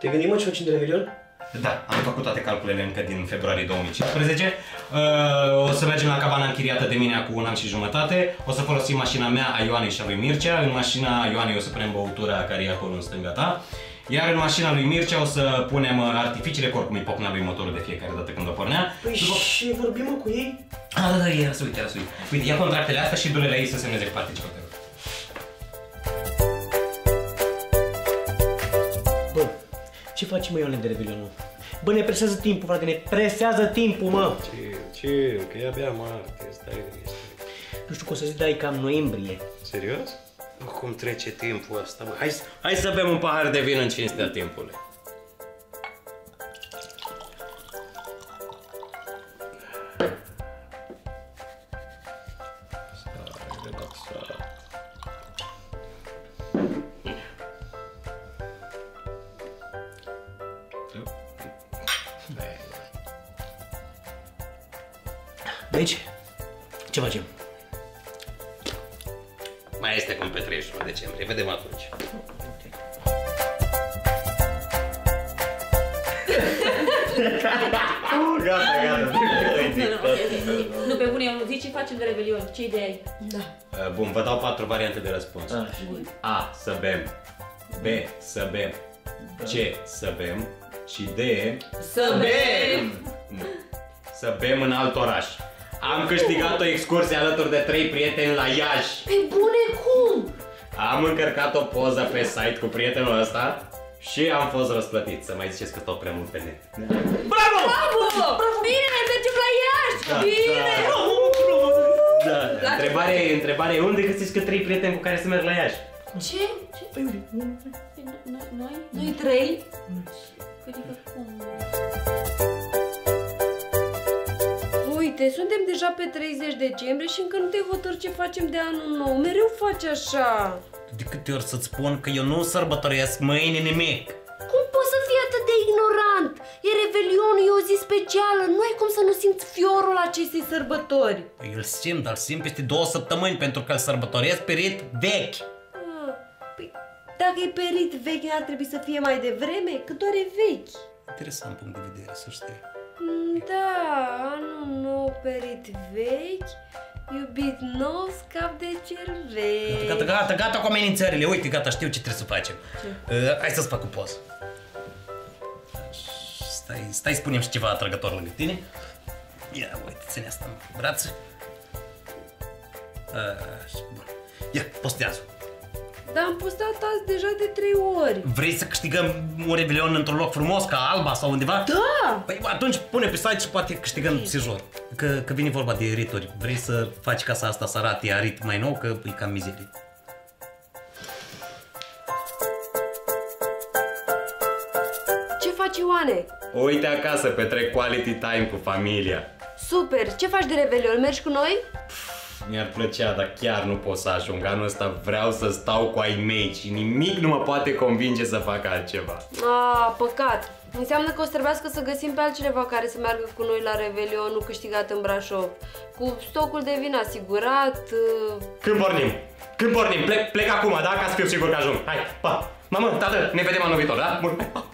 Te gândi mă ce facem de Revelion? Da, am făcut toate calculele încă din februarie 2015. Uh, o să mergem la cabana închiriată de mine cu un an și jumătate. O să folosim mașina mea, a Ioanei și a lui Mircea. În mașina Ioanei o să punem băutura care e acolo în stânga ta. Iar în mașina lui Mircea o să punem uh, artificiile, că oricum îi pocna lui motorul de fiecare dată când o pornea. Păi și vorbim mă cu ei? Ah, da, da, era să uite, era să uite. Uite, ia contractele astea și du-le la ei să semneze că participă ce facem mă, Ioane, de Revelion, mă? Bă, ne presează timpul, frate, ne presează timpul, mă! Ce, ce, că e abia martie, stai liniște. Nu știu cum să zic, dar e cam noiembrie. Serios? Bă, cum trece timpul ăsta, bă? Hai, să- hai să bem un pahar de vin în cinstea timpului. Stai, relaxat. Deci, ce facem? Mai este cum pe 31 decembrie, vedem atunci. Gata, gata. Nu, pe bune, nu zici ce facem de Revelion. Ce idee ai? Da. Uh, Bun, vă dau patru variante de răspuns. A. Să bem. B. Să bem. C. Să bem. Și D. Să bem! Nu. Să bem în alt oraș. Am câștigat o excursie alături de trei prieteni la Iași. Pe bune cum? Am încărcat o poză pe site cu prietenul ăsta și am fost răsplătit. Să mai ziceți că tot prea mult pe net. Bravo! Bine, mergem la Iași! Bine! Da. Întrebare, întrebare, unde găsiți că trei prieteni cu care să merg la Iași? Ce? Ce? Păi, Noi? Noi? Noi trei? Adică cum? Uite, suntem deja pe 30 decembrie și încă nu te hotăr ce facem de anul nou. Mereu faci așa. De câte ori să-ți spun că eu nu sărbătoresc mâine nimic? Cum poți să fii atât de ignorant? E Revelion, e o zi specială. Nu ai cum să nu simți fiorul acestei sărbători. Păi îl simt, dar îl simt peste două săptămâni pentru că îl sărbătoresc pe rit vechi. Ah, Păi, dacă e perit vechi, ar trebui să fie mai devreme, că doar e vechi. Interesant punct de vedere, să știi. Mm, Da, anul nou perit vechi, iubit nou, scap de cel vechi. Gata, gata, gata cu amenințările. Uite, gata, știu ce trebuie să facem. Uh, hai să-ți fac o poză. Stai, stai, spunem și ceva atrăgător lângă tine. Ia, uite, ține asta în brațe. Așa, bun. Ia, postează. Dar am postat azi deja de trei ori. Vrei să câștigăm un revelion într-un loc frumos, ca Alba sau undeva? Da! Păi atunci pune pe site și poate câștigăm sejur. Că, că vine vorba de rituri. Vrei să faci casa asta să arate ea rit mai nou, că e cam mizerie. Ce faci, Ioane? Uite acasă, petrec quality time cu familia. Super! Ce faci de Revelion? Mergi cu noi? Mi-ar plăcea, dar chiar nu pot să ajung. Anul ăsta vreau să stau cu ai mei și nimic nu mă poate convinge să fac altceva. Ah, păcat. Înseamnă că o să trebuiască să găsim pe altcineva care să meargă cu noi la Revelionul câștigat în Brașov. Cu stocul de vin asigurat. uh, Când pornim? Când pornim? Plec, plec acum, da? Ca să fiu sigur că ajung. Hai, pa! Mamă, tată, ne vedem anul viitor, da? Bun, pa!